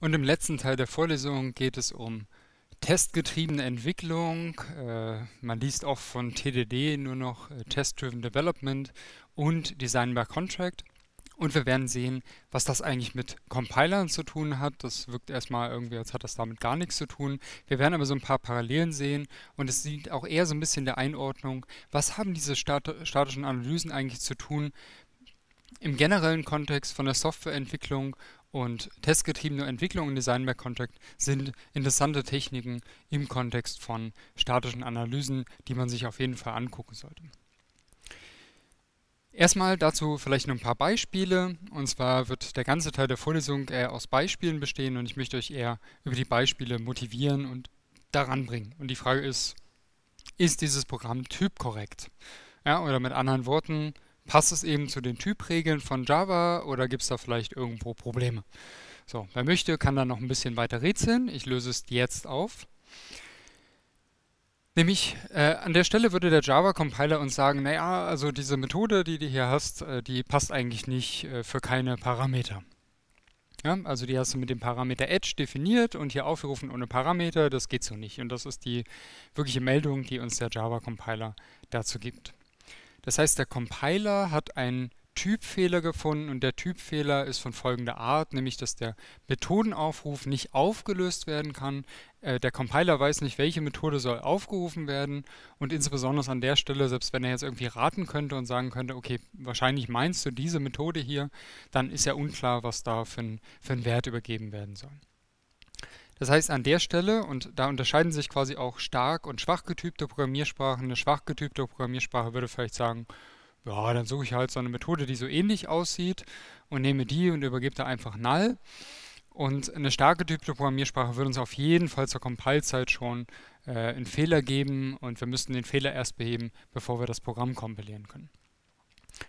Und im letzten Teil der Vorlesung geht es um testgetriebene Entwicklung. Äh, man liest auch von TDD nur noch äh, Test-Driven Development und Design by Contract. Und wir werden sehen, was das eigentlich mit Compilern zu tun hat. Das wirkt erstmal irgendwie, als hat das damit gar nichts zu tun. Wir werden aber so ein paar Parallelen sehen und es sieht auch eher so ein bisschen der Einordnung, was haben diese stat statischen Analysen eigentlich zu tun im generellen Kontext von der Softwareentwicklung und testgetriebene Entwicklung in Design by Contract sind interessante Techniken im Kontext von statischen Analysen, die man sich auf jeden Fall angucken sollte. Erstmal dazu vielleicht noch ein paar Beispiele. Und zwar wird der ganze Teil der Vorlesung eher aus Beispielen bestehen und ich möchte euch eher über die Beispiele motivieren und daran bringen. Und die Frage ist, ist dieses Programm typkorrekt? Ja, oder mit anderen Worten, passt es eben zu den Typregeln von Java oder gibt es da vielleicht irgendwo Probleme? So, wer möchte, kann da noch ein bisschen weiter rätseln. Ich löse es jetzt auf. Nämlich äh, an der Stelle würde der Java-Compiler uns sagen, naja, also diese Methode, die du hier hast, äh, die passt eigentlich nicht äh, für keine Parameter. Ja, also die hast du mit dem Parameter Edge definiert und hier aufgerufen ohne Parameter, das geht so nicht. Und das ist die wirkliche Meldung, die uns der Java-Compiler dazu gibt. Das heißt, der Compiler hat einen Typfehler gefunden und der Typfehler ist von folgender Art, nämlich dass der Methodenaufruf nicht aufgelöst werden kann. Äh, der Compiler weiß nicht, welche Methode soll aufgerufen werden und insbesondere an der Stelle, selbst wenn er jetzt irgendwie raten könnte und sagen könnte, okay, wahrscheinlich meinst du diese Methode hier, dann ist ja unklar, was da für ein, für ein Wert übergeben werden soll. Das heißt, an der Stelle, und da unterscheiden sich quasi auch stark und schwach getypte Programmiersprachen, eine schwach getypte Programmiersprache würde vielleicht sagen, ja, dann suche ich halt so eine Methode, die so ähnlich aussieht und nehme die und übergebe da einfach null. Und eine starke typische Programmiersprache würde uns auf jeden Fall zur Compile-Zeit schon äh, einen Fehler geben und wir müssten den Fehler erst beheben, bevor wir das Programm kompilieren können.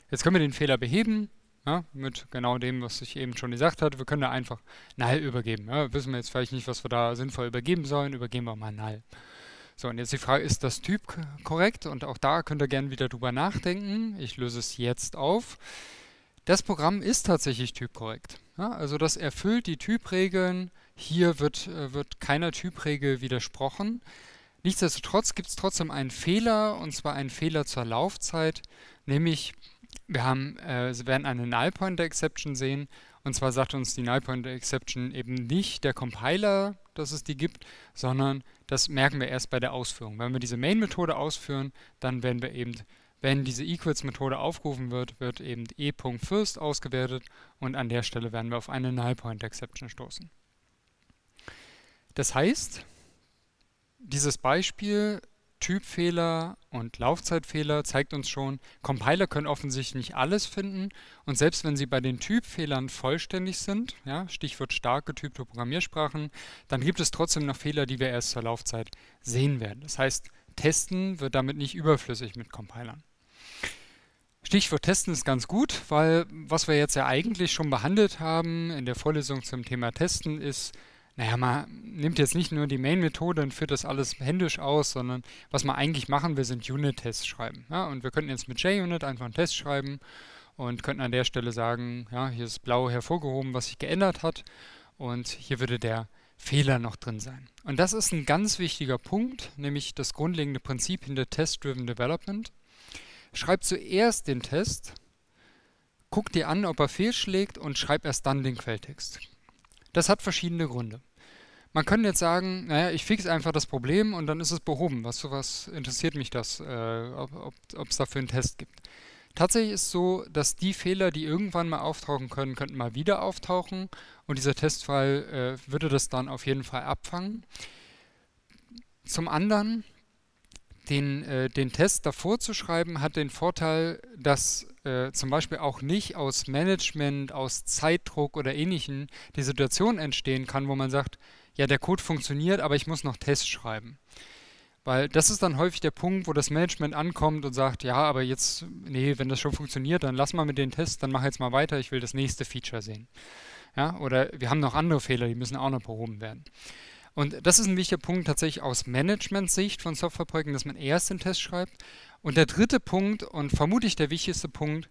Jetzt können wir den Fehler beheben, ja, mit genau dem, was ich eben schon gesagt hatte. Wir können da einfach null übergeben. Ja, wissen wir jetzt vielleicht nicht, was wir da sinnvoll übergeben sollen, übergeben wir mal null. So, und jetzt die Frage, ist das Typ korrekt? Und auch da könnt ihr gerne wieder drüber nachdenken. Ich löse es jetzt auf. Das Programm ist tatsächlich typkorrekt. Ja, also das erfüllt die Typregeln. Hier wird, äh, wird keiner Typregel widersprochen. Nichtsdestotrotz gibt es trotzdem einen Fehler, und zwar einen Fehler zur Laufzeit, nämlich wir haben, äh, werden eine Null Pointer Exception sehen und zwar sagt uns die Null Pointer Exception eben nicht der Compiler, dass es die gibt, sondern das merken wir erst bei der Ausführung. Wenn wir diese Main-Methode ausführen, dann werden wir eben, wenn diese Equals-Methode aufgerufen wird, wird eben e.first ausgewertet und an der Stelle werden wir auf eine Null Pointer Exception stoßen. Das heißt, dieses Beispiel Typfehler und Laufzeitfehler zeigt uns schon, Compiler können offensichtlich nicht alles finden und selbst wenn sie bei den Typfehlern vollständig sind, ja, Stichwort stark getypte Programmiersprachen, dann gibt es trotzdem noch Fehler, die wir erst zur Laufzeit sehen werden. Das heißt, Testen wird damit nicht überflüssig mit Compilern. Stichwort Testen ist ganz gut, weil was wir jetzt ja eigentlich schon behandelt haben in der Vorlesung zum Thema Testen ist, naja, man nimmt jetzt nicht nur die Main-Methode und führt das alles händisch aus, sondern was man eigentlich machen will, sind Unit-Tests schreiben. Ja, und wir könnten jetzt mit JUnit einfach einen Test schreiben und könnten an der Stelle sagen, ja, hier ist blau hervorgehoben, was sich geändert hat und hier würde der Fehler noch drin sein. Und das ist ein ganz wichtiger Punkt, nämlich das grundlegende Prinzip hinter Test-Driven Development. Schreib zuerst den Test, guck dir an, ob er fehlschlägt und schreib erst dann den Quelltext. Das hat verschiedene Gründe. Man könnte jetzt sagen, naja, ich fixe einfach das Problem und dann ist es behoben. Was, was interessiert mich das, äh, ob es dafür einen Test gibt. Tatsächlich ist es so, dass die Fehler, die irgendwann mal auftauchen können, könnten mal wieder auftauchen und dieser Testfall äh, würde das dann auf jeden Fall abfangen. Zum anderen, den, äh, den Test davor zu schreiben, hat den Vorteil, dass äh, zum Beispiel auch nicht aus Management, aus Zeitdruck oder ähnlichen die Situation entstehen kann, wo man sagt, ja, der Code funktioniert, aber ich muss noch Tests schreiben. Weil das ist dann häufig der Punkt, wo das Management ankommt und sagt, ja, aber jetzt, nee, wenn das schon funktioniert, dann lass mal mit den Tests, dann mach jetzt mal weiter, ich will das nächste Feature sehen. Ja, oder wir haben noch andere Fehler, die müssen auch noch behoben werden. Und das ist ein wichtiger Punkt tatsächlich aus Management-Sicht von Softwareprojekten, dass man erst den Test schreibt. Und der dritte Punkt und vermutlich der wichtigste Punkt,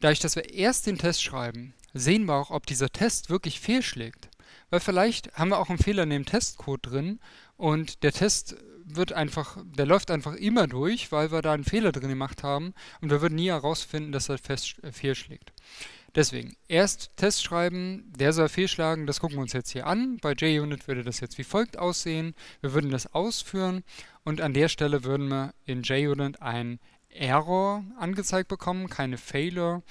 dadurch, dass wir erst den Test schreiben, sehen wir auch, ob dieser Test wirklich fehlschlägt. Weil vielleicht haben wir auch einen Fehler in dem Testcode drin und der Test wird einfach, der läuft einfach immer durch, weil wir da einen Fehler drin gemacht haben und wir würden nie herausfinden, dass er fest äh, fehlschlägt. Deswegen, erst Test schreiben, der soll fehlschlagen, das gucken wir uns jetzt hier an. Bei JUnit würde das jetzt wie folgt aussehen. Wir würden das ausführen und an der Stelle würden wir in JUnit ein Error angezeigt bekommen, keine Failure.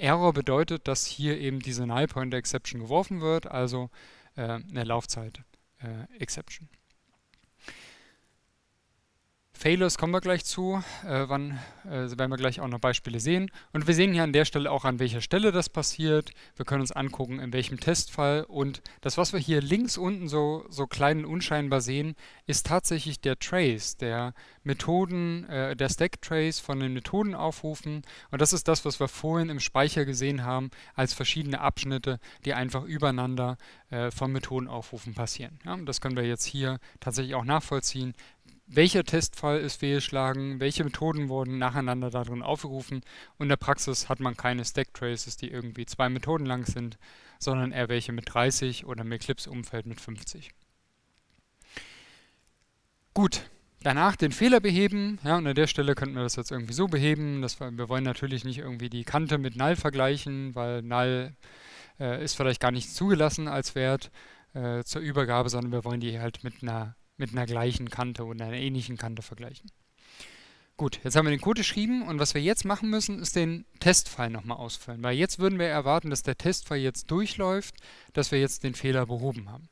Error bedeutet, dass hier eben diese Null Pointer Exception geworfen wird, also äh, eine Laufzeit äh, Exception. Failures kommen wir gleich zu, äh, wann äh, werden wir gleich auch noch Beispiele sehen. Und wir sehen hier an der Stelle auch, an welcher Stelle das passiert. Wir können uns angucken, in welchem Testfall. Und das, was wir hier links unten so, so klein und unscheinbar sehen, ist tatsächlich der Trace, der Methoden, äh, der Stack-Trace von den Methoden aufrufen. Und das ist das, was wir vorhin im Speicher gesehen haben, als verschiedene Abschnitte, die einfach übereinander äh, von Methodenaufrufen passieren. Ja, das können wir jetzt hier tatsächlich auch nachvollziehen welcher Testfall ist fehlgeschlagen, welche Methoden wurden nacheinander darin aufgerufen und in der Praxis hat man keine Stack Traces, die irgendwie zwei Methoden lang sind, sondern eher welche mit 30 oder im Eclipse-Umfeld mit 50. Gut, danach den Fehler beheben. Ja, und an der Stelle könnten wir das jetzt irgendwie so beheben. Dass wir, wir wollen natürlich nicht irgendwie die Kante mit Null vergleichen, weil Null äh, ist vielleicht gar nicht zugelassen als Wert äh, zur Übergabe, sondern wir wollen die halt mit einer mit einer gleichen Kante oder einer ähnlichen Kante vergleichen. Gut, jetzt haben wir den Code geschrieben und was wir jetzt machen müssen, ist den Testfall nochmal ausfüllen, weil jetzt würden wir erwarten, dass der Testfall jetzt durchläuft, dass wir jetzt den Fehler behoben haben.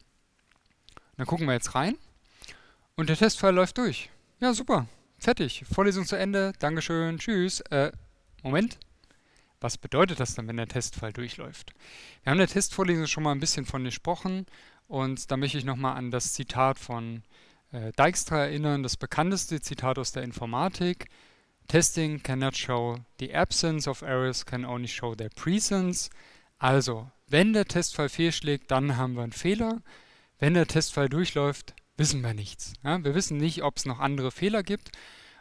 Dann gucken wir jetzt rein und der Testfall läuft durch. Ja, super, fertig, Vorlesung zu Ende, Dankeschön, tschüss. Äh, Moment, was bedeutet das dann, wenn der Testfall durchläuft? Wir haben in der Testvorlesung schon mal ein bisschen von gesprochen und da möchte ich nochmal an das Zitat von äh, Dijkstra erinnern, das bekannteste Zitat aus der Informatik. Testing cannot show the absence of errors, can only show their presence. Also, wenn der Testfall fehlschlägt, dann haben wir einen Fehler. Wenn der Testfall durchläuft, wissen wir nichts. Ja? Wir wissen nicht, ob es noch andere Fehler gibt.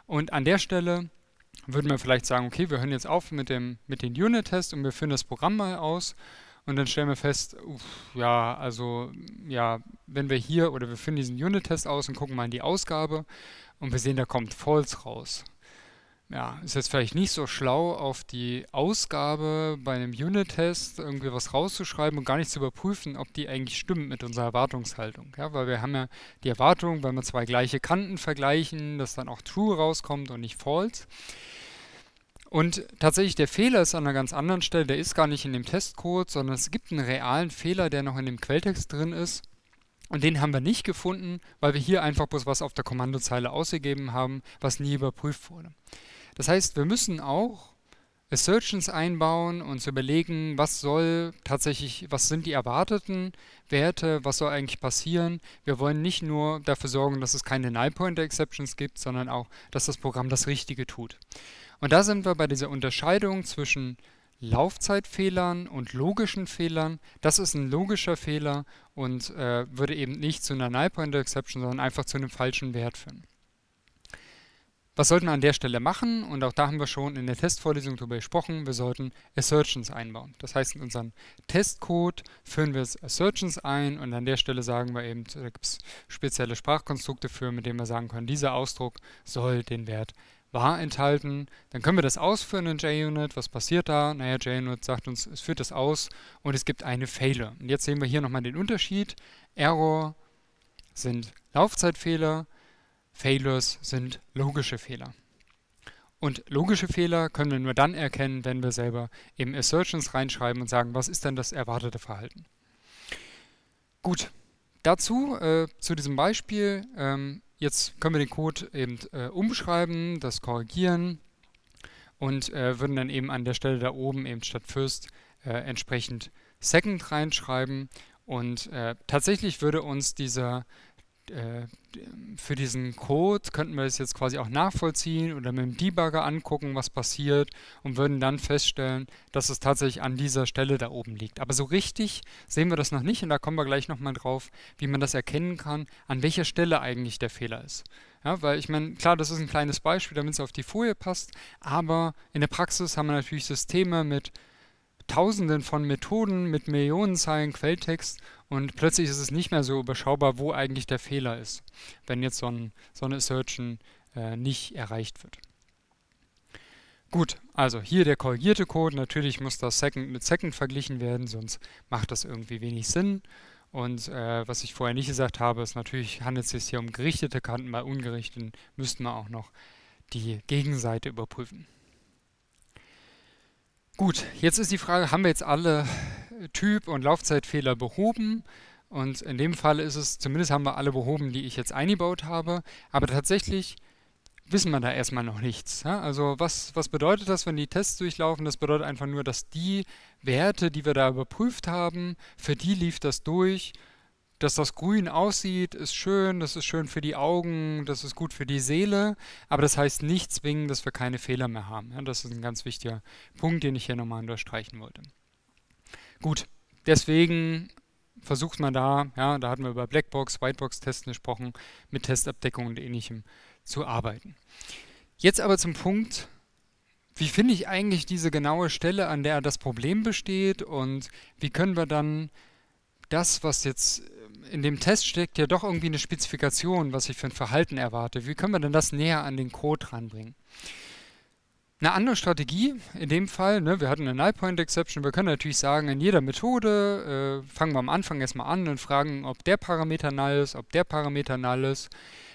Und an der Stelle würden wir vielleicht sagen, okay, wir hören jetzt auf mit, dem, mit den Unit-Tests und wir führen das Programm mal aus und dann stellen wir fest, uff, ja, also, ja, wenn wir hier oder wir führen diesen Unit-Test aus und gucken mal in die Ausgabe und wir sehen, da kommt False raus. Ja, ist jetzt vielleicht nicht so schlau, auf die Ausgabe bei einem Unit-Test irgendwie was rauszuschreiben und gar nicht zu überprüfen, ob die eigentlich stimmt mit unserer Erwartungshaltung. Ja, weil wir haben ja die Erwartung, wenn wir zwei gleiche Kanten vergleichen, dass dann auch True rauskommt und nicht False. Und tatsächlich der Fehler ist an einer ganz anderen Stelle, der ist gar nicht in dem Testcode, sondern es gibt einen realen Fehler, der noch in dem Quelltext drin ist. Und den haben wir nicht gefunden, weil wir hier einfach bloß was auf der Kommandozeile ausgegeben haben, was nie überprüft wurde. Das heißt, wir müssen auch Assertions einbauen und zu überlegen, was soll tatsächlich, was sind die erwarteten Werte, was soll eigentlich passieren. Wir wollen nicht nur dafür sorgen, dass es keine Null-Pointer-Exceptions gibt, sondern auch, dass das Programm das Richtige tut. Und da sind wir bei dieser Unterscheidung zwischen Laufzeitfehlern und logischen Fehlern. Das ist ein logischer Fehler und äh, würde eben nicht zu einer Null Pointer Exception, sondern einfach zu einem falschen Wert führen. Was sollten wir an der Stelle machen? Und auch da haben wir schon in der Testvorlesung darüber gesprochen. Wir sollten Assertions einbauen. Das heißt, in unseren Testcode führen wir Assertions ein und an der Stelle sagen wir eben, da gibt es spezielle Sprachkonstrukte für, mit denen wir sagen können, dieser Ausdruck soll den Wert war enthalten. Dann können wir das ausführen in JUnit. Was passiert da? Naja, JUnit sagt uns, es führt das aus und es gibt eine Failure. Und jetzt sehen wir hier nochmal den Unterschied. Error sind Laufzeitfehler, Failures sind logische Fehler. Und logische Fehler können wir nur dann erkennen, wenn wir selber eben Assertions reinschreiben und sagen, was ist denn das erwartete Verhalten. Gut, dazu, äh, zu diesem Beispiel, ähm, Jetzt können wir den Code eben äh, umschreiben, das korrigieren und äh, würden dann eben an der Stelle da oben eben statt First äh, entsprechend Second reinschreiben. Und äh, tatsächlich würde uns dieser für diesen Code könnten wir es jetzt quasi auch nachvollziehen oder mit dem Debugger angucken, was passiert und würden dann feststellen, dass es tatsächlich an dieser Stelle da oben liegt. Aber so richtig sehen wir das noch nicht und da kommen wir gleich nochmal drauf, wie man das erkennen kann, an welcher Stelle eigentlich der Fehler ist. Ja, weil ich meine, klar, das ist ein kleines Beispiel, damit es auf die Folie passt, aber in der Praxis haben wir natürlich Systeme mit tausenden von Methoden mit Millionen Zeilen Quelltext und plötzlich ist es nicht mehr so überschaubar, wo eigentlich der Fehler ist, wenn jetzt so, ein, so eine Assertion äh, nicht erreicht wird. Gut, also hier der korrigierte Code. Natürlich muss das Second mit Second verglichen werden, sonst macht das irgendwie wenig Sinn. Und äh, was ich vorher nicht gesagt habe, ist natürlich handelt es sich hier um gerichtete Kanten. Bei ungerichteten müssten wir auch noch die Gegenseite überprüfen. Gut, jetzt ist die Frage, haben wir jetzt alle Typ- und Laufzeitfehler behoben? Und in dem Fall ist es, zumindest haben wir alle behoben, die ich jetzt eingebaut habe. Aber tatsächlich wissen wir da erstmal noch nichts. Also was, was bedeutet das, wenn die Tests durchlaufen? Das bedeutet einfach nur, dass die Werte, die wir da überprüft haben, für die lief das durch. Dass das grün aussieht, ist schön, das ist schön für die Augen, das ist gut für die Seele, aber das heißt nicht zwingend, dass wir keine Fehler mehr haben. Ja? Das ist ein ganz wichtiger Punkt, den ich hier nochmal unterstreichen wollte. Gut, deswegen versucht man da, ja, da hatten wir über Blackbox, Whitebox-Testen gesprochen, mit Testabdeckung und ähnlichem zu arbeiten. Jetzt aber zum Punkt, wie finde ich eigentlich diese genaue Stelle, an der das Problem besteht und wie können wir dann das, was jetzt in dem Test steckt, ja doch irgendwie eine Spezifikation, was ich für ein Verhalten erwarte, wie können wir denn das näher an den Code ranbringen? Eine andere Strategie in dem Fall, ne, wir hatten eine Null Point Exception, wir können natürlich sagen, in jeder Methode äh, fangen wir am Anfang erstmal an und fragen, ob der Parameter null ist, ob der Parameter null ist.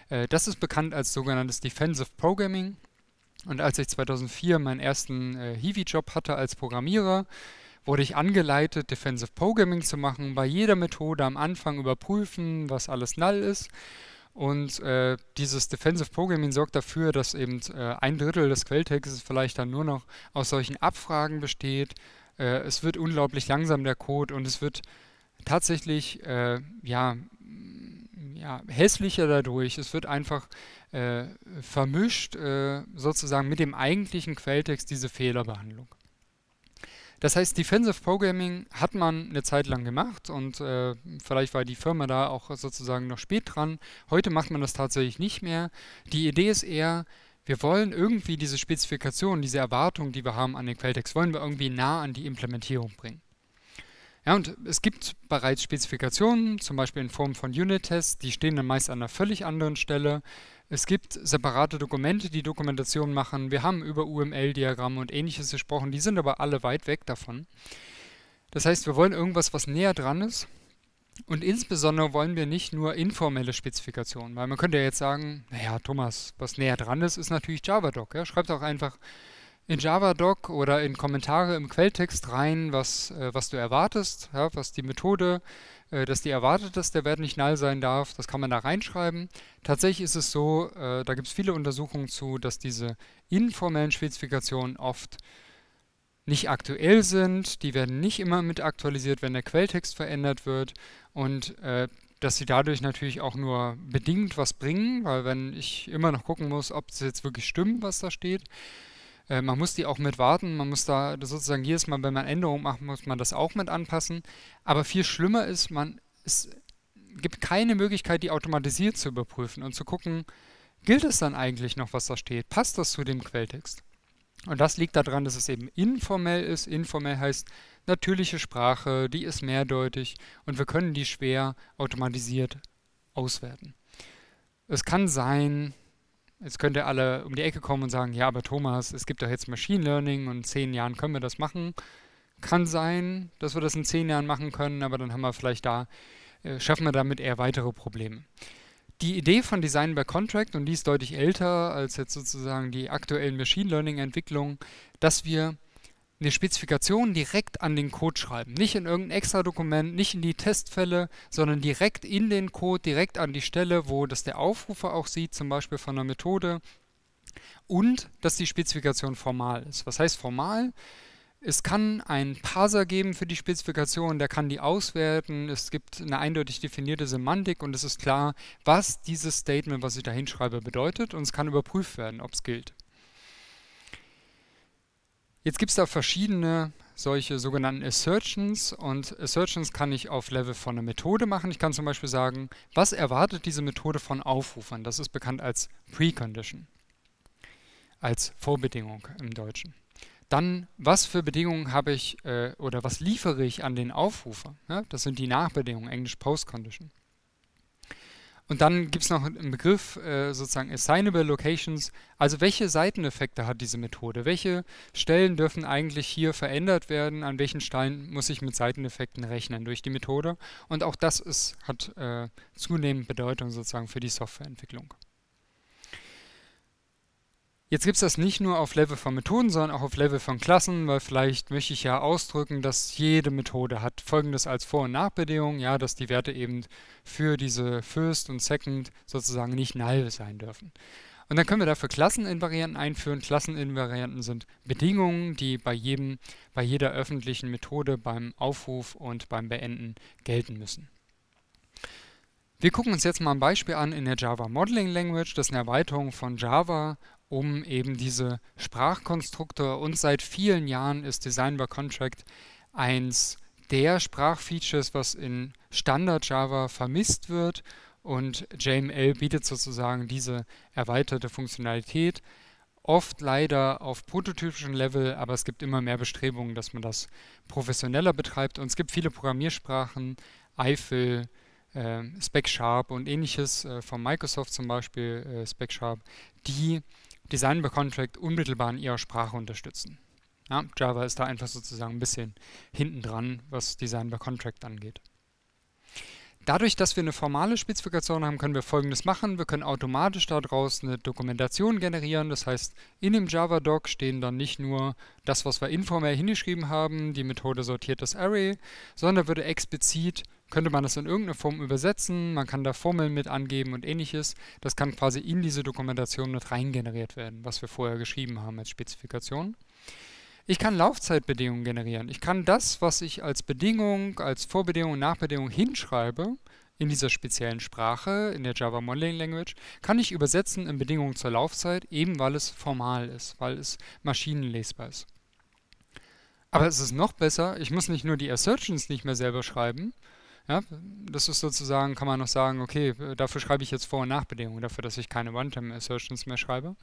Äh, das ist bekannt als sogenanntes Defensive Programming. Und als ich 2004 meinen ersten äh, Hiwi-Job hatte als Programmierer, wurde ich angeleitet, Defensive Programming zu machen, bei jeder Methode am Anfang überprüfen, was alles null ist. Und äh, dieses Defensive Programming sorgt dafür, dass eben äh, ein Drittel des Quelltextes vielleicht dann nur noch aus solchen Abfragen besteht. Äh, es wird unglaublich langsam der Code und es wird tatsächlich äh, ja, ja, hässlicher dadurch. Es wird einfach äh, vermischt äh, sozusagen mit dem eigentlichen Quelltext diese Fehlerbehandlung. Das heißt, Defensive Programming hat man eine Zeit lang gemacht und äh, vielleicht war die Firma da auch sozusagen noch spät dran. Heute macht man das tatsächlich nicht mehr. Die Idee ist eher, wir wollen irgendwie diese Spezifikation, diese Erwartung, die wir haben an den Quelltext, wollen wir irgendwie nah an die Implementierung bringen. Ja, und es gibt bereits Spezifikationen, zum Beispiel in Form von Unit-Tests, die stehen dann meist an einer völlig anderen Stelle. Es gibt separate Dokumente, die Dokumentation machen. Wir haben über UML-Diagramme und ähnliches gesprochen, die sind aber alle weit weg davon. Das heißt, wir wollen irgendwas, was näher dran ist. Und insbesondere wollen wir nicht nur informelle Spezifikationen, weil man könnte ja jetzt sagen, naja, Thomas, was näher dran ist, ist natürlich JavaDoc. Ja? Schreibt auch einfach in JavaDoc oder in Kommentare im Quelltext rein, was, äh, was du erwartest, ja, was die Methode, äh, dass die erwartet, dass der Wert nicht null sein darf, das kann man da reinschreiben. Tatsächlich ist es so, äh, da gibt es viele Untersuchungen zu, dass diese informellen Spezifikationen oft nicht aktuell sind, die werden nicht immer mit aktualisiert, wenn der Quelltext verändert wird und äh, dass sie dadurch natürlich auch nur bedingt was bringen, weil wenn ich immer noch gucken muss, ob es jetzt wirklich stimmt, was da steht, äh, man muss die auch mit warten, man muss da sozusagen jedes Mal, wenn man Änderungen macht, muss man das auch mit anpassen. Aber viel schlimmer ist, man es gibt keine Möglichkeit, die automatisiert zu überprüfen und zu gucken, gilt es dann eigentlich noch, was da steht? Passt das zu dem Quelltext? Und das liegt daran, dass es eben informell ist. Informell heißt natürliche Sprache, die ist mehrdeutig und wir können die schwer automatisiert auswerten. Es kann sein, Jetzt könnt ihr alle um die Ecke kommen und sagen, ja, aber Thomas, es gibt doch jetzt Machine Learning und in zehn Jahren können wir das machen. Kann sein, dass wir das in zehn Jahren machen können, aber dann haben wir vielleicht da, äh, schaffen wir damit eher weitere Probleme. Die Idee von Design by Contract, und die ist deutlich älter als jetzt sozusagen die aktuellen Machine Learning Entwicklungen, dass wir eine Spezifikation direkt an den Code schreiben. Nicht in irgendein extra Dokument, nicht in die Testfälle, sondern direkt in den Code, direkt an die Stelle, wo das der Aufrufer auch sieht, zum Beispiel von der Methode. Und dass die Spezifikation formal ist. Was heißt formal? Es kann einen Parser geben für die Spezifikation, der kann die auswerten. Es gibt eine eindeutig definierte Semantik und es ist klar, was dieses Statement, was ich da hinschreibe, bedeutet. Und es kann überprüft werden, ob es gilt. Jetzt gibt es da verschiedene solche sogenannten Assertions und Assertions kann ich auf Level von einer Methode machen. Ich kann zum Beispiel sagen, was erwartet diese Methode von Aufrufern? Das ist bekannt als Precondition, als Vorbedingung im Deutschen. Dann, was für Bedingungen habe ich äh, oder was liefere ich an den Aufrufer? Ja, das sind die Nachbedingungen, Englisch Post Condition. Und dann gibt es noch einen Begriff, äh, sozusagen Assignable Locations. Also welche Seiteneffekte hat diese Methode? Welche Stellen dürfen eigentlich hier verändert werden? An welchen Stellen muss ich mit Seiteneffekten rechnen durch die Methode? Und auch das ist, hat äh, zunehmend Bedeutung sozusagen für die Softwareentwicklung. Jetzt gibt es das nicht nur auf Level von Methoden, sondern auch auf Level von Klassen, weil vielleicht möchte ich ja ausdrücken, dass jede Methode hat folgendes als Vor- und Nachbedingung, ja, dass die Werte eben für diese First und Second sozusagen nicht null sein dürfen. Und dann können wir dafür Klasseninvarianten einführen. Klasseninvarianten sind Bedingungen, die bei jedem, bei jeder öffentlichen Methode beim Aufruf und beim Beenden gelten müssen. Wir gucken uns jetzt mal ein Beispiel an in der Java Modeling Language. Das ist eine Erweiterung von Java um eben diese Sprachkonstrukte und seit vielen Jahren ist Design by Contract eins der Sprachfeatures, was in Standard Java vermisst wird und JML bietet sozusagen diese erweiterte Funktionalität. Oft leider auf prototypischen Level, aber es gibt immer mehr Bestrebungen, dass man das professioneller betreibt. Und es gibt viele Programmiersprachen, Eiffel, äh, Spec Sharp und ähnliches äh, von Microsoft zum Beispiel, äh, Spec Sharp, die Design by Contract unmittelbar in ihrer Sprache unterstützen. Ja, Java ist da einfach sozusagen ein bisschen hinten dran, was Design by Contract angeht. Dadurch, dass wir eine formale Spezifikation haben, können wir folgendes machen. Wir können automatisch daraus eine Dokumentation generieren. Das heißt, in dem Java-Doc stehen dann nicht nur das, was wir informell hingeschrieben haben, die Methode sortiert das Array, sondern würde explizit könnte man das in irgendeine Form übersetzen, man kann da Formeln mit angeben und ähnliches. Das kann quasi in diese Dokumentation mit reingeneriert werden, was wir vorher geschrieben haben als Spezifikation. Ich kann Laufzeitbedingungen generieren. Ich kann das, was ich als Bedingung, als Vorbedingung Nachbedingung hinschreibe, in dieser speziellen Sprache, in der Java Modeling Language, kann ich übersetzen in Bedingungen zur Laufzeit, eben weil es formal ist, weil es maschinenlesbar ist. Aber es ist noch besser, ich muss nicht nur die Assertions nicht mehr selber schreiben, ja, das ist sozusagen, kann man noch sagen, okay, dafür schreibe ich jetzt Vor- und Nachbedingungen, dafür, dass ich keine One-Time-Assertions mehr schreibe.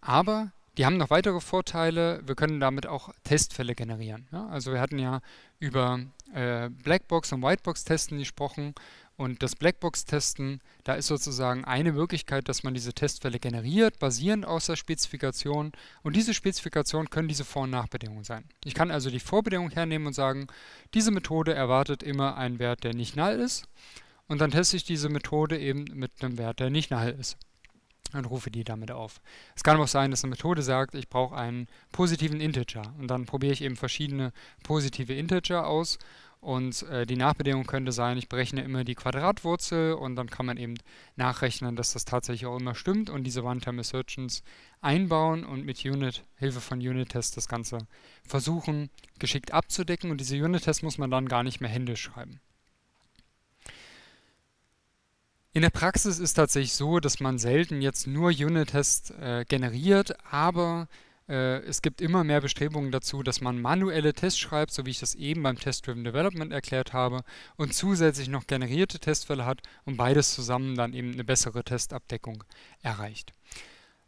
Aber die haben noch weitere Vorteile. Wir können damit auch Testfälle generieren. Ja? Also wir hatten ja über äh, Blackbox und Whitebox-Testen gesprochen und das Blackbox-Testen, da ist sozusagen eine Möglichkeit, dass man diese Testfälle generiert, basierend aus der Spezifikation. Und diese Spezifikation können diese Vor- und Nachbedingungen sein. Ich kann also die Vorbedingung hernehmen und sagen, diese Methode erwartet immer einen Wert, der nicht null ist. Und dann teste ich diese Methode eben mit einem Wert, der nicht null ist. Und rufe die damit auf. Es kann auch sein, dass eine Methode sagt, ich brauche einen positiven Integer. Und dann probiere ich eben verschiedene positive Integer aus und äh, die Nachbedingung könnte sein, ich berechne immer die Quadratwurzel und dann kann man eben nachrechnen, dass das tatsächlich auch immer stimmt und diese One-Time Assertions einbauen und mit Unit, Hilfe von Unit-Tests das Ganze versuchen, geschickt abzudecken und diese Unit-Tests muss man dann gar nicht mehr händisch schreiben. In der Praxis ist tatsächlich so, dass man selten jetzt nur Unit-Tests äh, generiert, aber äh, es gibt immer mehr Bestrebungen dazu, dass man manuelle Tests schreibt, so wie ich das eben beim Test-Driven Development erklärt habe, und zusätzlich noch generierte Testfälle hat und beides zusammen dann eben eine bessere Testabdeckung erreicht.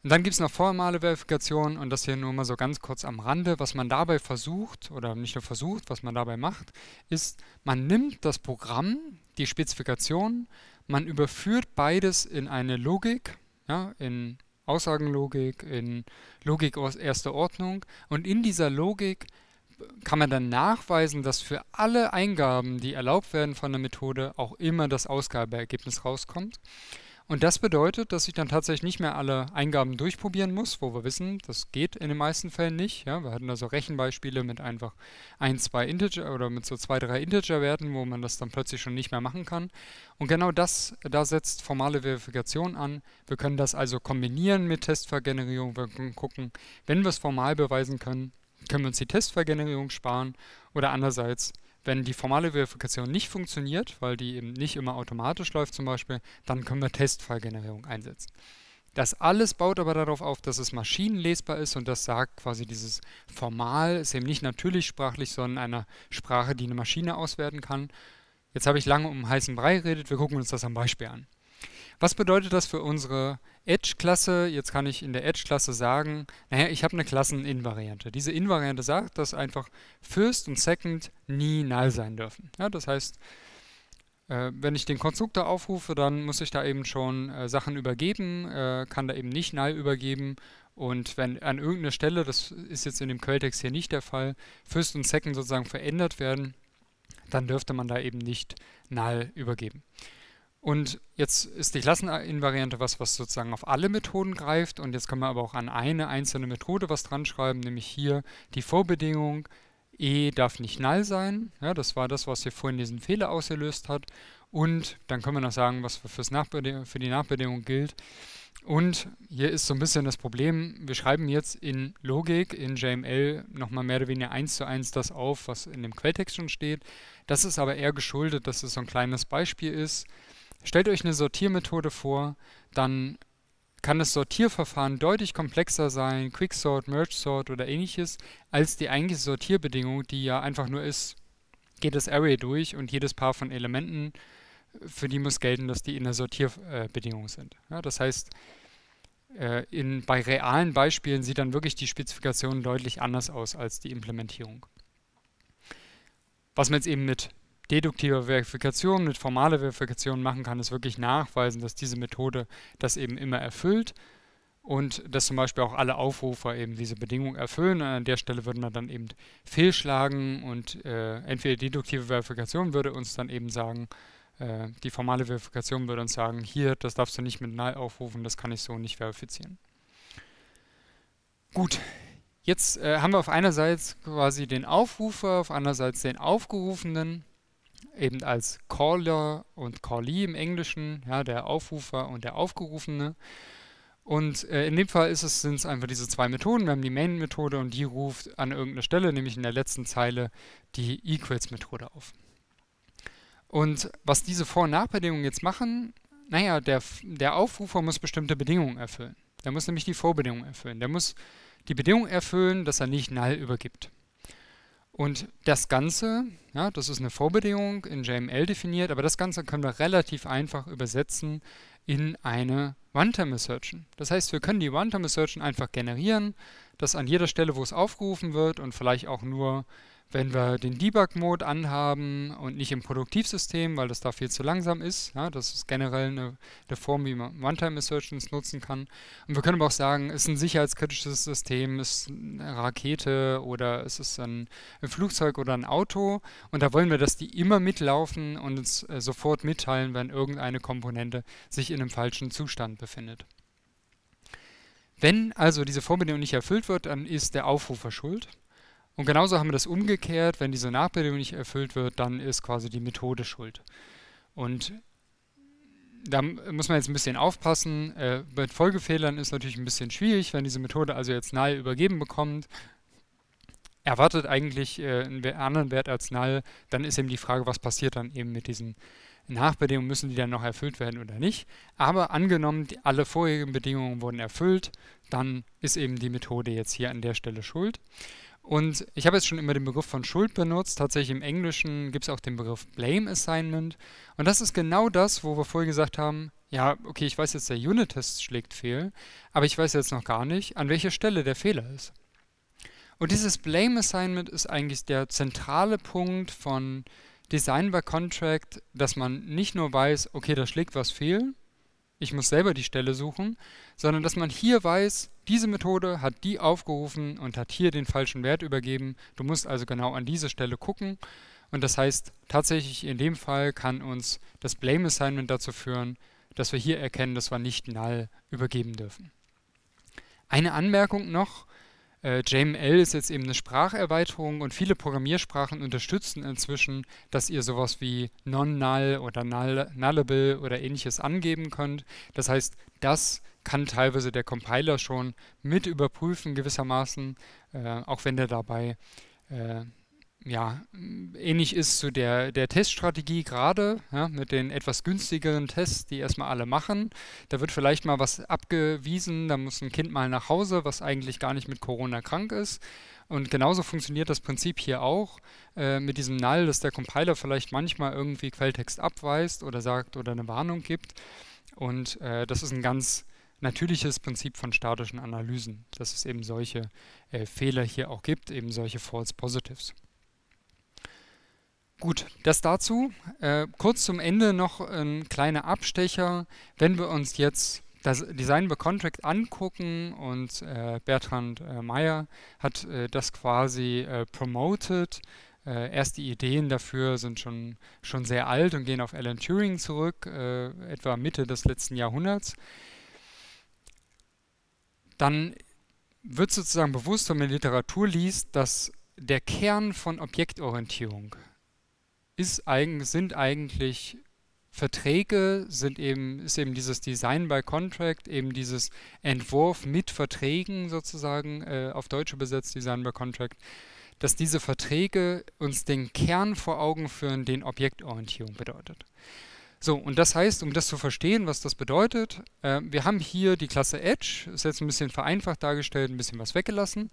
Und dann gibt es noch formale Verifikation und das hier nur mal so ganz kurz am Rande. Was man dabei versucht, oder nicht nur versucht, was man dabei macht, ist, man nimmt das Programm, die Spezifikation, man überführt beides in eine Logik, ja, in Aussagenlogik, in Logik aus erster Ordnung. Und in dieser Logik kann man dann nachweisen, dass für alle Eingaben, die erlaubt werden von der Methode, auch immer das Ausgabeergebnis rauskommt. Und das bedeutet, dass ich dann tatsächlich nicht mehr alle Eingaben durchprobieren muss, wo wir wissen, das geht in den meisten Fällen nicht. Ja, wir hatten also Rechenbeispiele mit einfach ein, zwei Integer oder mit so zwei, drei Integer-Werten, wo man das dann plötzlich schon nicht mehr machen kann. Und genau das, da setzt formale Verifikation an. Wir können das also kombinieren mit Testvergenerierung. Wir können gucken, wenn wir es formal beweisen können, können wir uns die Testvergenerierung sparen oder andererseits wenn die formale Verifikation nicht funktioniert, weil die eben nicht immer automatisch läuft zum Beispiel, dann können wir Testfallgenerierung einsetzen. Das alles baut aber darauf auf, dass es maschinenlesbar ist und das sagt quasi dieses Formal ist eben nicht natürlich sprachlich, sondern eine Sprache, die eine Maschine auswerten kann. Jetzt habe ich lange um heißen Brei geredet, wir gucken uns das am Beispiel an. Was bedeutet das für unsere Edge-Klasse? Jetzt kann ich in der Edge-Klasse sagen, naja, ich habe eine Klassen-Invariante. Diese Invariante sagt, dass einfach First und Second nie null sein dürfen. Ja, das heißt, äh, wenn ich den Konstruktor aufrufe, dann muss ich da eben schon äh, Sachen übergeben, äh, kann da eben nicht null übergeben. Und wenn an irgendeiner Stelle, das ist jetzt in dem Quelltext hier nicht der Fall, First und Second sozusagen verändert werden, dann dürfte man da eben nicht null übergeben. Und jetzt ist die Klasseninvariante was, was sozusagen auf alle Methoden greift. Und jetzt können wir aber auch an eine einzelne Methode was dran schreiben, nämlich hier die Vorbedingung e darf nicht null sein. Ja, das war das, was hier vorhin diesen Fehler ausgelöst hat. Und dann können wir noch sagen, was fürs für die Nachbedingung gilt. Und hier ist so ein bisschen das Problem, wir schreiben jetzt in Logik, in JML nochmal mehr oder weniger eins zu eins das auf, was in dem Quelltext schon steht. Das ist aber eher geschuldet, dass es so ein kleines Beispiel ist. Stellt euch eine Sortiermethode vor, dann kann das Sortierverfahren deutlich komplexer sein, Quicksort, Merge Sort oder ähnliches, als die eigentliche Sortierbedingung, die ja einfach nur ist, geht das Array durch und jedes Paar von Elementen, für die muss gelten, dass die in der Sortierbedingung sind. Ja, das heißt, äh, in, bei realen Beispielen sieht dann wirklich die Spezifikation deutlich anders aus als die Implementierung. Was man jetzt eben mit deduktiver Verifikation, mit formaler Verifikation machen kann, ist wirklich nachweisen, dass diese Methode das eben immer erfüllt und dass zum Beispiel auch alle Aufrufer eben diese Bedingung erfüllen. An der Stelle würde man dann eben fehlschlagen und äh, entweder deduktive Verifikation würde uns dann eben sagen, äh, die formale Verifikation würde uns sagen, hier, das darfst du nicht mit null aufrufen, das kann ich so nicht verifizieren. Gut, jetzt äh, haben wir auf einerseits quasi den Aufrufer, auf andererseits den Aufgerufenen eben als Caller und Callee im Englischen, ja, der Aufrufer und der Aufgerufene. Und äh, in dem Fall sind es einfach diese zwei Methoden. Wir haben die Main-Methode und die ruft an irgendeiner Stelle, nämlich in der letzten Zeile, die Equals-Methode auf. Und was diese Vor- und Nachbedingungen jetzt machen, naja, der, der Aufrufer muss bestimmte Bedingungen erfüllen. Der muss nämlich die Vorbedingungen erfüllen. Der muss die Bedingung erfüllen, dass er nicht null übergibt. Und das Ganze, ja, das ist eine Vorbedingung in JML definiert, aber das Ganze können wir relativ einfach übersetzen in eine Runtime-Assertion. Das heißt, wir können die Runtime-Assertion einfach generieren, dass an jeder Stelle, wo es aufgerufen wird und vielleicht auch nur wenn wir den Debug-Mode anhaben und nicht im Produktivsystem, weil das da viel zu langsam ist, ja, das ist generell eine, eine Form, wie man Runtime-Assertions nutzen kann. Und wir können aber auch sagen, es ist ein sicherheitskritisches System, es ist eine Rakete oder es ist ein, ein, Flugzeug oder ein Auto und da wollen wir, dass die immer mitlaufen und uns äh, sofort mitteilen, wenn irgendeine Komponente sich in einem falschen Zustand befindet. Wenn also diese Vorbedingung nicht erfüllt wird, dann ist der Aufrufer schuld. Und genauso haben wir das umgekehrt, wenn diese Nachbedingung nicht erfüllt wird, dann ist quasi die Methode schuld. Und da muss man jetzt ein bisschen aufpassen. Äh, mit Folgefehlern ist natürlich ein bisschen schwierig, wenn diese Methode also jetzt null übergeben bekommt, erwartet eigentlich äh, einen anderen Wert als null, dann ist eben die Frage, was passiert dann eben mit diesen Nachbedingungen, müssen die dann noch erfüllt werden oder nicht. Aber angenommen, die, alle vorherigen Bedingungen wurden erfüllt, dann ist eben die Methode jetzt hier an der Stelle schuld. Und ich habe jetzt schon immer den Begriff von Schuld benutzt. Tatsächlich im Englischen gibt es auch den Begriff Blame Assignment. Und das ist genau das, wo wir vorher gesagt haben, ja, okay, ich weiß jetzt, der Unit-Test schlägt fehl, aber ich weiß jetzt noch gar nicht, an welcher Stelle der Fehler ist. Und dieses Blame Assignment ist eigentlich der zentrale Punkt von Design by Contract, dass man nicht nur weiß, okay, da schlägt was fehl, ich muss selber die Stelle suchen, sondern dass man hier weiß, diese Methode hat die aufgerufen und hat hier den falschen Wert übergeben. Du musst also genau an diese Stelle gucken. Und das heißt, tatsächlich in dem Fall kann uns das Blame Assignment dazu führen, dass wir hier erkennen, dass wir nicht null übergeben dürfen. Eine Anmerkung noch, äh, JML ist jetzt eben eine Spracherweiterung und viele Programmiersprachen unterstützen inzwischen, dass ihr sowas wie non-null oder null, nullable oder ähnliches angeben könnt. Das heißt, das kann teilweise der Compiler schon mit überprüfen gewissermaßen, äh, auch wenn der dabei äh, ja, ähnlich ist zu der, der Teststrategie gerade, ja, mit den etwas günstigeren Tests, die erstmal alle machen. Da wird vielleicht mal was abgewiesen, da muss ein Kind mal nach Hause, was eigentlich gar nicht mit Corona krank ist. Und genauso funktioniert das Prinzip hier auch äh, mit diesem Null, dass der Compiler vielleicht manchmal irgendwie Quelltext abweist oder sagt oder eine Warnung gibt. Und äh, das ist ein ganz natürliches Prinzip von statischen Analysen, dass es eben solche äh, Fehler hier auch gibt, eben solche False Positives. Gut, das dazu. Äh, kurz zum Ende noch ein kleiner Abstecher. Wenn wir uns jetzt das Design by Contract angucken und äh, Bertrand äh, Meyer hat äh, das quasi äh, promoted. Äh, erst die Ideen dafür sind schon, schon sehr alt und gehen auf Alan Turing zurück, etwa Mitte des letzten Jahrhunderts. Dann wird sozusagen bewusst, wenn man Literatur liest, dass der Kern von Objektorientierung ist, sind eigentlich Verträge, sind eben, ist eben dieses Design by Contract, eben dieses Entwurf mit Verträgen sozusagen, äh, auf Deutsch übersetzt Design by Contract, dass diese Verträge uns den Kern vor Augen führen, den Objektorientierung bedeutet. So, und das heißt, um das zu verstehen, was das bedeutet, äh, wir haben hier die Klasse Edge, ist jetzt ein bisschen vereinfacht dargestellt, ein bisschen was weggelassen.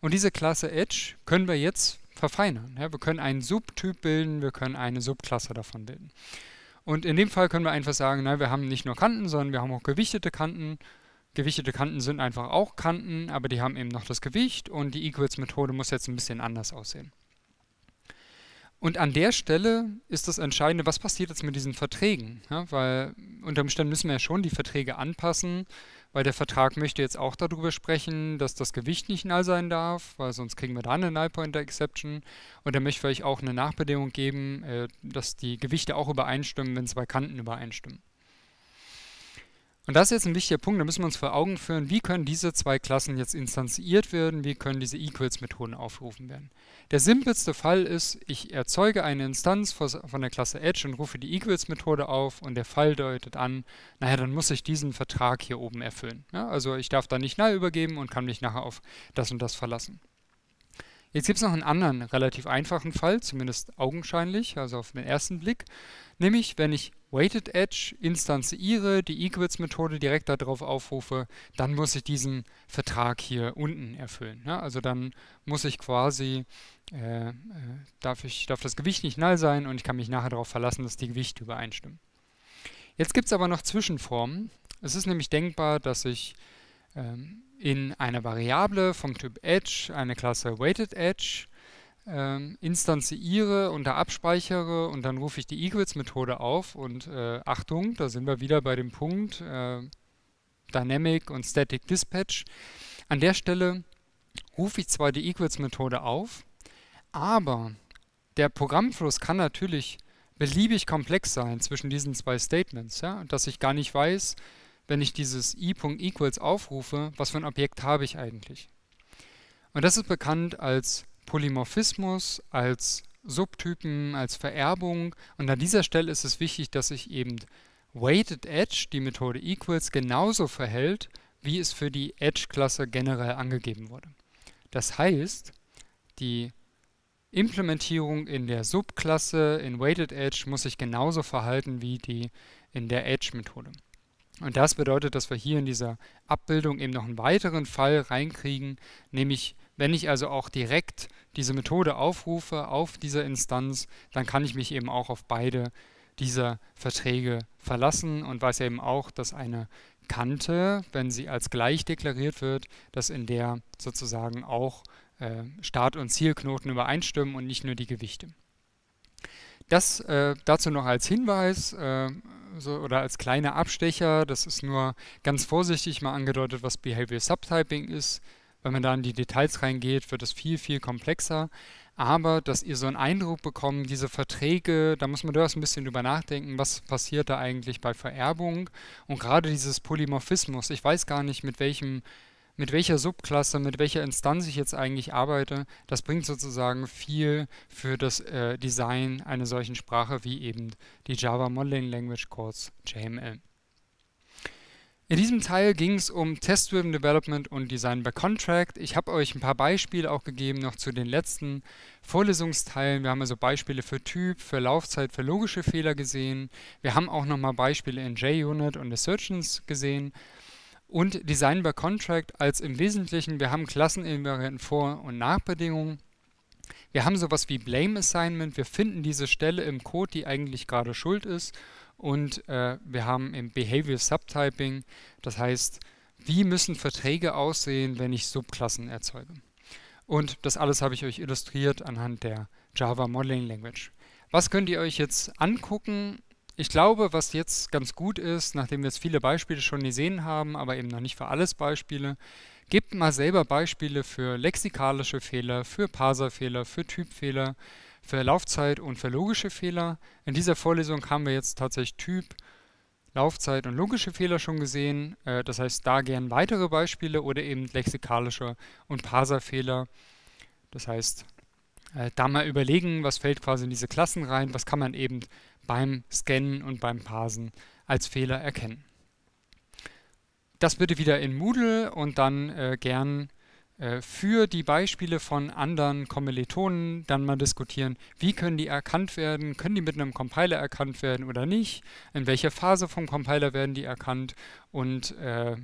Und diese Klasse Edge können wir jetzt verfeinern. Ja, wir können einen Subtyp bilden, wir können eine Subklasse davon bilden. Und in dem Fall können wir einfach sagen, na, wir haben nicht nur Kanten, sondern wir haben auch gewichtete Kanten. Gewichtete Kanten sind einfach auch Kanten, aber die haben eben noch das Gewicht und die Equals-Methode muss jetzt ein bisschen anders aussehen. Und an der Stelle ist das Entscheidende, was passiert jetzt mit diesen Verträgen? Ja, weil unter Umständen müssen wir ja schon die Verträge anpassen, weil der Vertrag möchte jetzt auch darüber sprechen, dass das Gewicht nicht null sein darf, weil sonst kriegen wir da eine Null Pointer Exception. Und er möchte vielleicht auch eine Nachbedingung geben, äh, dass die Gewichte auch übereinstimmen, wenn zwei Kanten übereinstimmen. Und das ist jetzt ein wichtiger Punkt, da müssen wir uns vor Augen führen, wie können diese zwei Klassen jetzt instanziert werden, wie können diese Equals-Methoden aufgerufen werden. Der simpelste Fall ist, ich erzeuge eine Instanz von der Klasse Edge und rufe die Equals-Methode auf und der Fall deutet an, naja, dann muss ich diesen Vertrag hier oben erfüllen. Ja, also ich darf da nicht null übergeben und kann mich nachher auf das und das verlassen. Jetzt gibt es noch einen anderen relativ einfachen Fall, zumindest augenscheinlich, also auf den ersten Blick, nämlich wenn ich Weighted Edge instanziere, die Equals-Methode direkt darauf aufrufe, dann muss ich diesen Vertrag hier unten erfüllen. Ja, also dann muss ich quasi, äh, äh, darf, ich, darf das Gewicht nicht null sein und ich kann mich nachher darauf verlassen, dass die Gewichte übereinstimmen. Jetzt gibt es aber noch Zwischenformen. Es ist nämlich denkbar, dass ich ähm, in einer Variable vom Typ Edge eine Klasse Weighted Edge ähm, instanziere und da abspeichere und dann rufe ich die Equals-Methode auf und äh, Achtung, da sind wir wieder bei dem Punkt äh, Dynamic und Static Dispatch. An der Stelle rufe ich zwar die Equals-Methode auf, aber der Programmfluss kann natürlich beliebig komplex sein zwischen diesen zwei Statements, ja, dass ich gar nicht weiß, wenn ich dieses i.equals aufrufe, was für ein Objekt habe ich eigentlich. Und das ist bekannt als Polymorphismus, als Subtypen, als Vererbung. Und an dieser Stelle ist es wichtig, dass sich eben Weighted Edge, die Methode Equals, genauso verhält, wie es für die Edge-Klasse generell angegeben wurde. Das heißt, die Implementierung in der Subklasse in Weighted Edge muss sich genauso verhalten wie die in der Edge-Methode. Und das bedeutet, dass wir hier in dieser Abbildung eben noch einen weiteren Fall reinkriegen, nämlich wenn ich also auch direkt diese Methode aufrufe auf dieser Instanz, dann kann ich mich eben auch auf beide dieser Verträge verlassen und weiß eben auch, dass eine Kante, wenn sie als gleich deklariert wird, dass in der sozusagen auch äh, Start- und Zielknoten übereinstimmen und nicht nur die Gewichte. Das äh, dazu noch als Hinweis äh, so, oder als kleiner Abstecher. Das ist nur ganz vorsichtig mal angedeutet, was Behavior Subtyping ist. Wenn man da in die Details reingeht, wird es viel, viel komplexer. Aber dass ihr so einen Eindruck bekommt, diese Verträge, da muss man durchaus ein bisschen drüber nachdenken, was passiert da eigentlich bei Vererbung. Und gerade dieses Polymorphismus, ich weiß gar nicht, mit welchem mit welcher Subklasse, mit welcher Instanz ich jetzt eigentlich arbeite, das bringt sozusagen viel für das äh, Design einer solchen Sprache wie eben die Java Modeling Language, kurz JML. In diesem Teil ging es um Test-Driven Development und Design by Contract. Ich habe euch ein paar Beispiele auch gegeben noch zu den letzten Vorlesungsteilen. Wir haben also Beispiele für Typ, für Laufzeit, für logische Fehler gesehen. Wir haben auch nochmal Beispiele in JUnit und Assertions gesehen und Design by Contract als im Wesentlichen, wir haben Klasseninvarianten Vor- und Nachbedingungen Wir haben sowas wie Blame Assignment. Wir finden diese Stelle im Code, die eigentlich gerade schuld ist. Und äh, wir haben im Behavior Subtyping, das heißt, wie müssen Verträge aussehen, wenn ich Subklassen erzeuge. Und das alles habe ich euch illustriert anhand der Java Modeling Language. Was könnt ihr euch jetzt angucken? Ich glaube, was jetzt ganz gut ist, nachdem wir jetzt viele Beispiele schon gesehen haben, aber eben noch nicht für alles Beispiele, gebt mal selber Beispiele für lexikalische Fehler, für Parserfehler, für Typfehler, für Laufzeit und für logische Fehler. In dieser Vorlesung haben wir jetzt tatsächlich Typ, Laufzeit und logische Fehler schon gesehen. Äh, das heißt, da gern weitere Beispiele oder eben lexikalische und Parserfehler. Das heißt, äh, da mal überlegen, was fällt quasi in diese Klassen rein, was kann man eben beim Scannen und beim Parsen als Fehler erkennen. Das bitte wieder in Moodle und dann äh, gern äh, für die Beispiele von anderen Kommilitonen dann mal diskutieren, wie können die erkannt werden, können die mit einem Compiler erkannt werden oder nicht, in welcher Phase vom Compiler werden die erkannt und äh,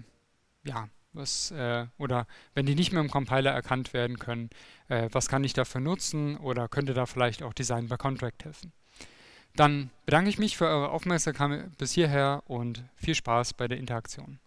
ja, was, äh, oder wenn die nicht mehr im Compiler erkannt werden können, äh, was kann ich dafür nutzen oder könnte da vielleicht auch Design by Contract helfen. Dann bedanke ich mich für eure Aufmerksamkeit bis hierher und viel Spaß bei der Interaktion.